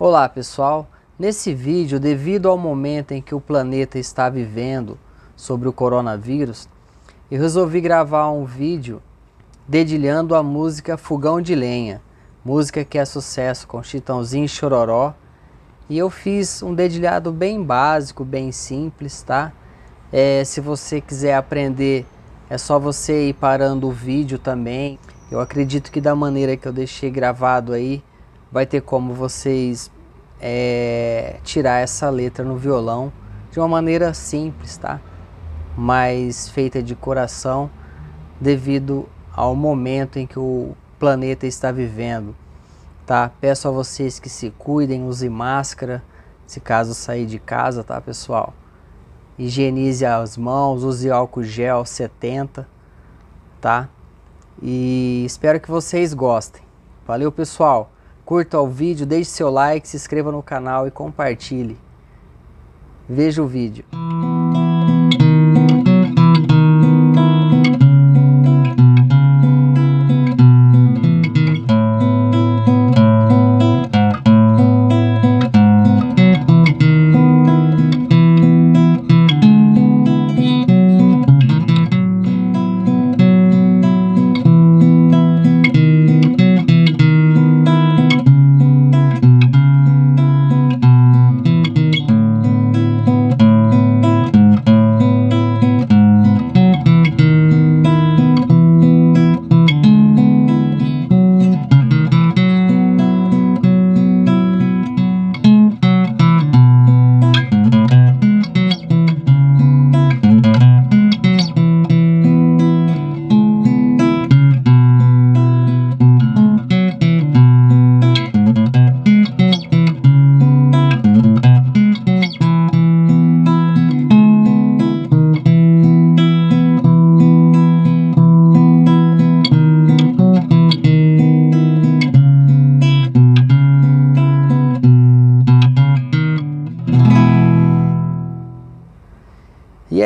Olá pessoal, nesse vídeo, devido ao momento em que o planeta está vivendo sobre o coronavírus, eu resolvi gravar um vídeo dedilhando a música Fogão de Lenha, música que é sucesso com Chitãozinho e Chororó, e eu fiz um dedilhado bem básico, bem simples, tá? É, se você quiser aprender, é só você ir parando o vídeo também. Eu acredito que da maneira que eu deixei gravado aí, vai ter como vocês é, tirar essa letra no violão de uma maneira simples, tá? Mas feita de coração, devido ao momento em que o planeta está vivendo, tá? Peço a vocês que se cuidem, use máscara, se caso sair de casa, tá, pessoal? Higienize as mãos, use álcool gel 70, tá? E espero que vocês gostem. Valeu, pessoal! Curta o vídeo, deixe seu like, se inscreva no canal e compartilhe. Veja o vídeo.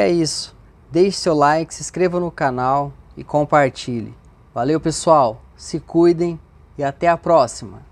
É isso. Deixe seu like, se inscreva no canal e compartilhe. Valeu pessoal, se cuidem e até a próxima.